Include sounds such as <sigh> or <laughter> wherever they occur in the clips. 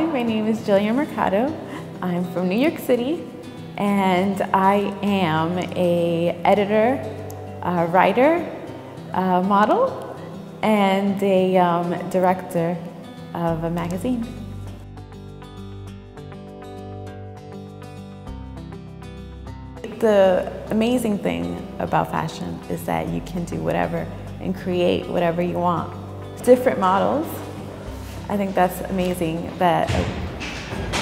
Hi, my name is Jillian Mercado. I'm from New York City and I am a editor, a writer, a model, and a um, director of a magazine. The amazing thing about fashion is that you can do whatever and create whatever you want. Different models. I think that's amazing that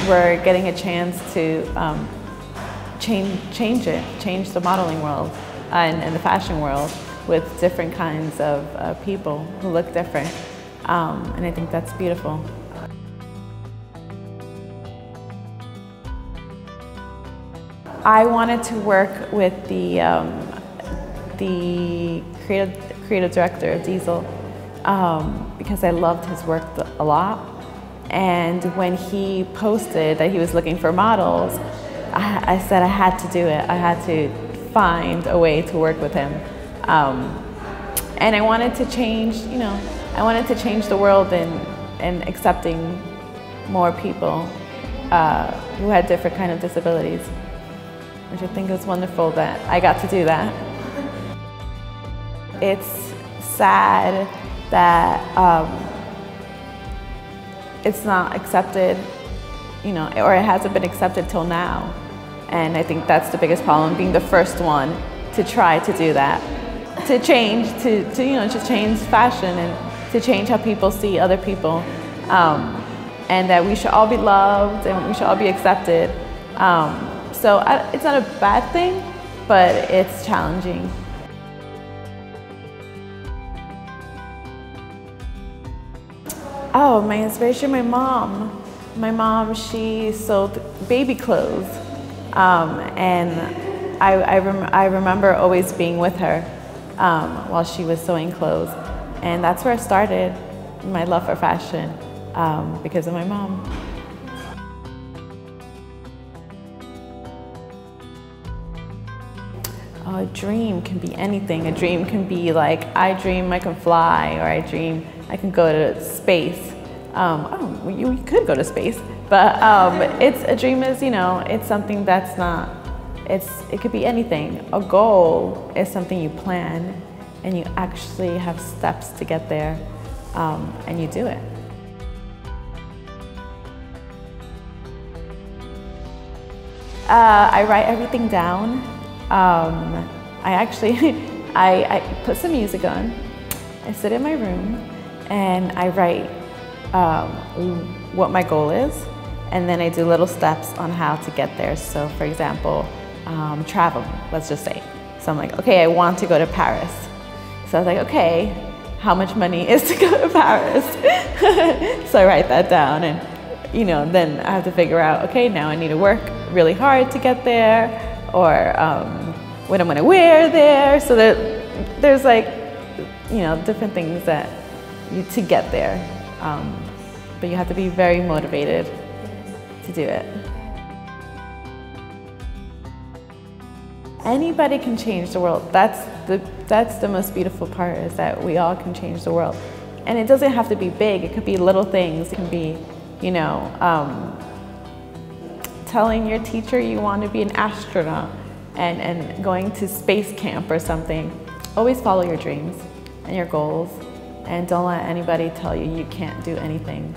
we're getting a chance to um, change, change it, change the modeling world and, and the fashion world with different kinds of uh, people who look different. Um, and I think that's beautiful. I wanted to work with the, um, the creative, creative director of Diesel um, because I loved his work a lot. And when he posted that he was looking for models, I, I said I had to do it. I had to find a way to work with him. Um, and I wanted to change, you know, I wanted to change the world in, in accepting more people uh, who had different kind of disabilities which I think is wonderful that I got to do that. It's sad that um, it's not accepted, you know, or it hasn't been accepted till now. And I think that's the biggest problem, being the first one to try to do that. To change, to, to you know, to change fashion and to change how people see other people. Um, and that we should all be loved and we should all be accepted. Um, so I, it's not a bad thing, but it's challenging. Oh, my inspiration, my mom. My mom, she sold baby clothes. Um, and I, I, rem I, remember always being with her um, while she was sewing clothes. And that's where I started my love for fashion um, because of my mom. a dream can be anything. A dream can be like, I dream I can fly, or I dream I can go to space. Um, oh, you, you, could go to space, but um, it's a dream is, you know, it's something that's not, it's, it could be anything. A goal is something you plan and you actually have steps to get there um, and you do it. Uh, I write everything down um, I actually, <laughs> I, I, put some music on, I sit in my room and I write um, what my goal is and then I do little steps on how to get there. So for example, um, let's just say. So I'm like, okay, I want to go to Paris. So I was like, okay, how much money is to <laughs> go to Paris? <laughs> so I write that down and you know, then I have to figure out, okay, now I need to work really hard to get there or um, what I'm gonna wear there. So that there's like, you know, different things that you to get there. Um, but you have to be very motivated to do it. Anybody can change the world. That's the, that's the most beautiful part is that we all can change the world. And it doesn't have to be big. It could be little things. It can be, you know, um, telling your teacher you want to be an astronaut and, and going to space camp or something. Always follow your dreams and your goals and don't let anybody tell you you can't do anything.